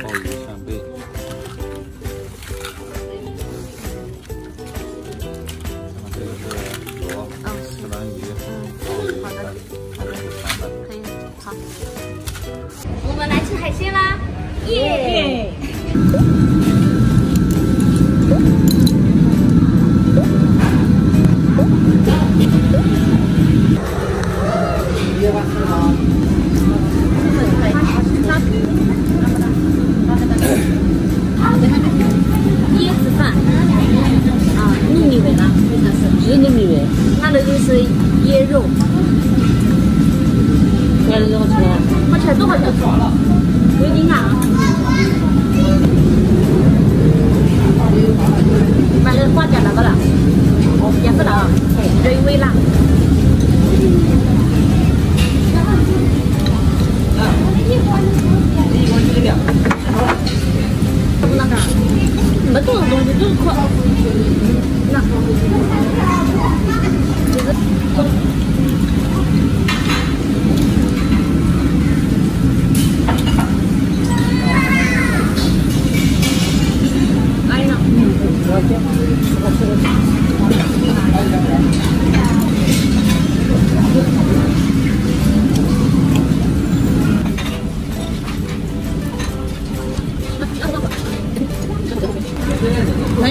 鲍鱼扇贝那个好吃吗？好吃都好吃，有点辣啊。买个花甲那个了，也不辣啊，微微辣。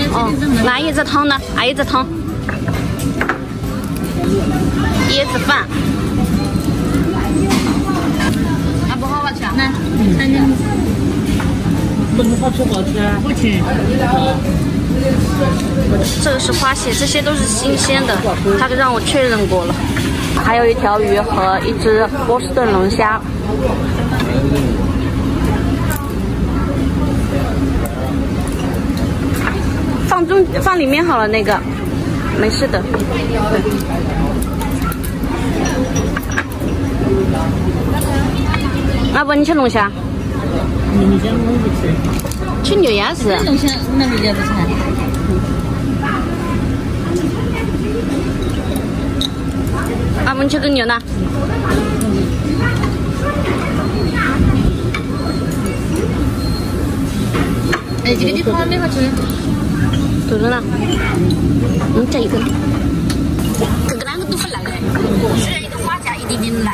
哦，拿椰子汤呢？拿椰子汤，椰子饭。啊，不好好吃啊！来，看见不能好吃好吃啊！不吃。这个是花蟹，这些都是新鲜的，他就让我确认过了。还有一条鱼和一只波士顿龙虾。放中放里面好了，那个没事的。阿伯，你吃龙虾？吃牛鸭子。龙虾那你家不吃？个牛呢？哎，这个地方没好吃。多少呢？你这一个，这个两个都不辣的，虽然一个花甲一点点辣。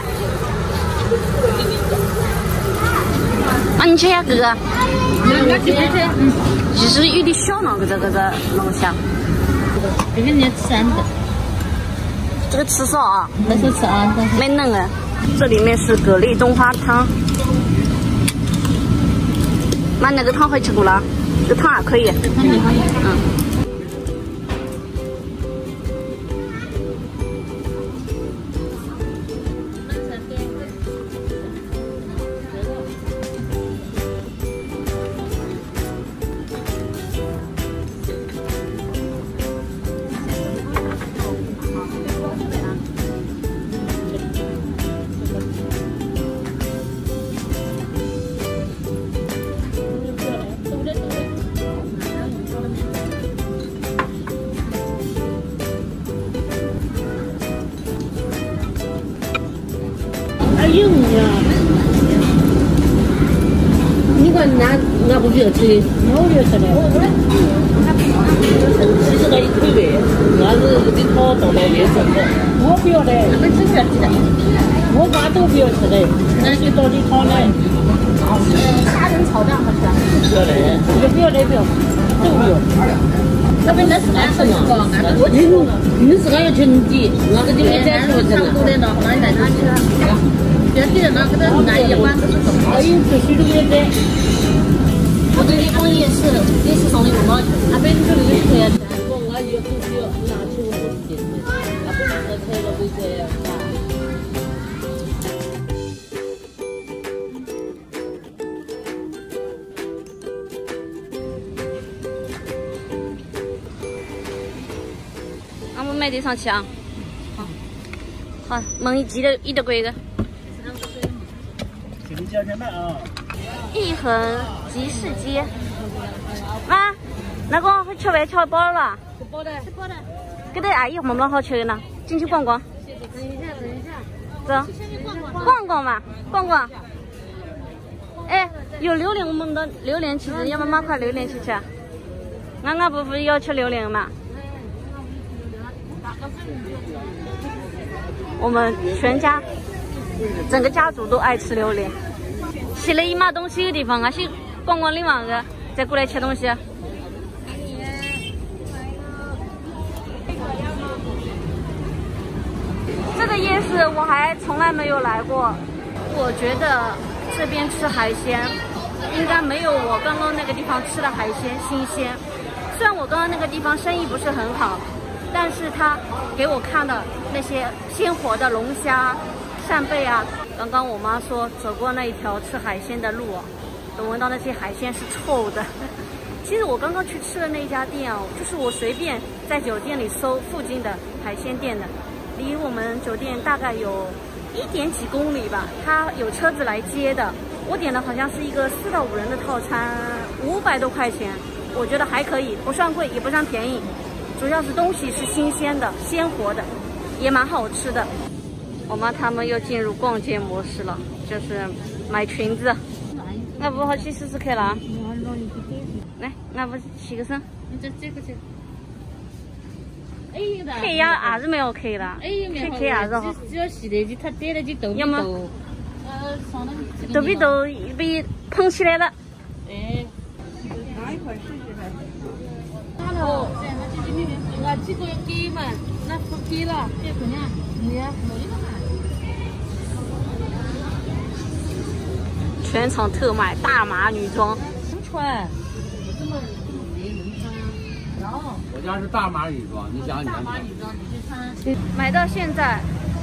吃下这个，我吃吃。嗯，其实有点小了，这个这个龙虾。这个你吃安的，这个吃少啊，那是吃安的。没嫩啊。这里面是蛤蜊冬花汤，妈那个汤会吃过了，这汤还可以。嗯。还有呀，你看那那不要吃的，我不要吃的。其实那一口味，那是你烤到了面上的。我不要的，我只要吃的。我妈都不要吃的，那就到你烤的。虾仁炒蛋好吃。不要的，这个不要的不要，都不要。那边那是安什么？我听，你是俺要称底，那个多的了，那你带他去了。不要记得那个的那一碗是送的。还有这些都没得。我跟你讲也是，上去啊。好，好，蒙一记得一的贵个。这个价钱买啊。益恒集市街。妈，那个会吃饭吃饱了吧？吃饱的，吃饱的。阿姨没么好吃的呢？进去逛逛。等一下，等一下。走，逛逛嘛，逛逛。哎，有榴莲，我们的榴莲去吃要不买块榴莲去吃？俺俺不是要吃榴莲嘛？我们全家整个家族都爱吃榴莲，去那买东西的地方啊，先逛逛的嘛，个再过来吃东西。这个夜市我还从来没有来过，我觉得这边吃海鲜应该没有我刚刚那个地方吃的海鲜新鲜。虽然我刚刚那个地方生意不是很好，但是他给我看的那些鲜活的龙虾、扇贝啊。刚刚我妈说走过那一条吃海鲜的路，都闻到那些海鲜是臭的。其实我刚刚去吃的那家店啊，就是我随便在酒店里搜附近的海鲜店的，离我们酒店大概有一点几公里吧。他有车子来接的。我点的好像是一个四到五人的套餐，五百多块钱，我觉得还可以，不算贵也不算便宜，主要是东西是新鲜的、鲜活的，也蛮好吃的。我妈他们又进入逛街模式了，就是买裙子。那不好去试试看了啊。来，我不起个身。你这这个去。看呀，啥子没有看了？看看啥子好？只要洗的就他点了就豆皮豆。呃，上了。豆皮豆被捧起来了。哎。拿一块试试呗。拿了。这样，那这里面那几个要给嘛？那不给了，给姑娘。没呀，没有。全场特卖大码女装，穿。我家是大码女装，你想你大码女装，你去穿。买到现在，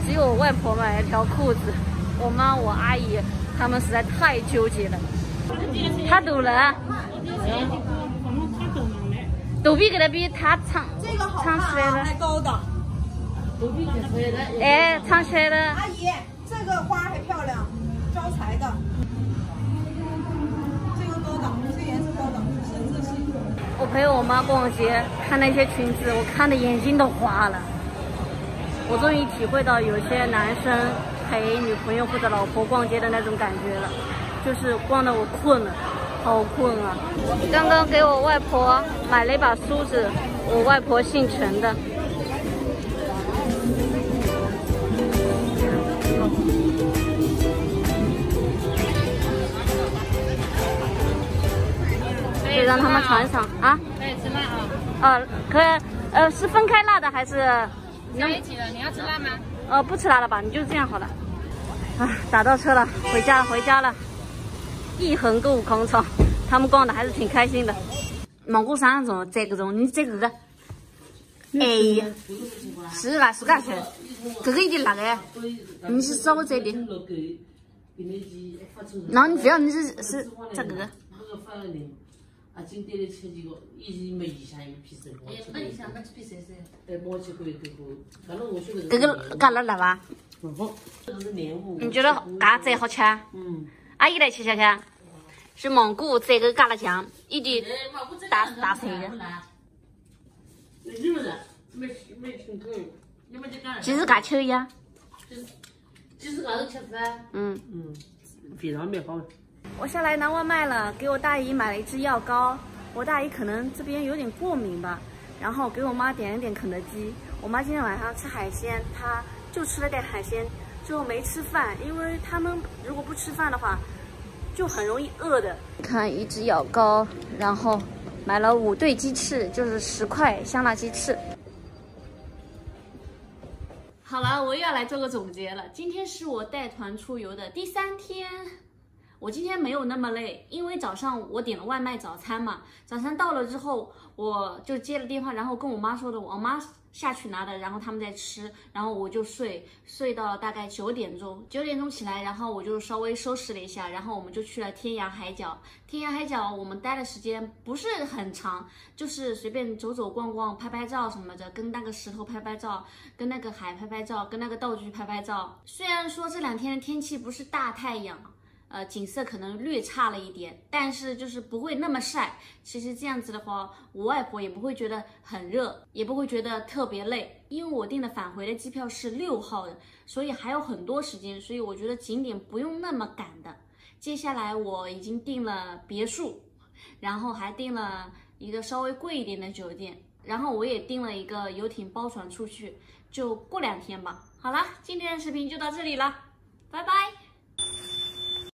只有我外婆买了条裤子，我妈、我阿姨他们实在太纠结了。他肚了。肚皮给他比他长，长起来了。高档。肚皮长起来了。哎，长起来了。阿姨，这个花还漂亮，招财的。我陪我妈逛街，看那些裙子，我看的眼睛都花了。我终于体会到有些男生陪女朋友或者老婆逛街的那种感觉了，就是逛的我困了，好困啊！刚刚给我外婆买了一把梳子，我外婆姓陈的。以让他们尝一尝啊！可以吃辣啊！啊，可呃是分开辣的还是在一起的？你要吃辣吗？呃，不吃辣了吧，你就这样好了。啊，打到车了，回家，回家了。一横购物狂潮，他们逛的还是挺开心的。芒果山种这个种，你这个个，哎呀，是吧是干去？这个有点辣个，你是少这点。那你不要你是是这个的吃几个，一没一下一批色。哎，不一下，那。这个嘎哪辣吧？好，这个是莲雾。你觉得嘎子好吃？嗯。阿姨来吃吃看，是蒙古这个嘎辣酱，一滴大大色的。其实嘎吃呀。其实嘎都吃噻。嗯嗯，非常美好。我下来拿外卖了，给我大姨买了一支药膏。我大姨可能这边有点过敏吧，然后给我妈点了点肯德基。我妈今天晚上吃海鲜，她就吃了点海鲜，就没吃饭，因为他们如果不吃饭的话，就很容易饿的。看一只咬膏，然后买了五对鸡翅，就是十块香辣鸡翅。好了，我又要来做个总结了。今天是我带团出游的第三天。我今天没有那么累，因为早上我点了外卖早餐嘛。早餐到了之后，我就接了电话，然后跟我妈说的，我妈下去拿的，然后他们在吃，然后我就睡，睡到了大概九点钟。九点钟起来，然后我就稍微收拾了一下，然后我们就去了天涯海角。天涯海角我们待的时间不是很长，就是随便走走逛逛，拍拍照什么的，跟那个石头拍拍照，跟那个海拍拍照，跟那个道具拍拍照。虽然说这两天的天气不是大太阳。呃，景色可能略差了一点，但是就是不会那么晒。其实这样子的话，我外婆也不会觉得很热，也不会觉得特别累。因为我订的返回的机票是六号的，所以还有很多时间，所以我觉得景点不用那么赶的。接下来我已经订了别墅，然后还订了一个稍微贵一点的酒店，然后我也订了一个游艇包船出去，就过两天吧。好了，今天的视频就到这里了，拜拜。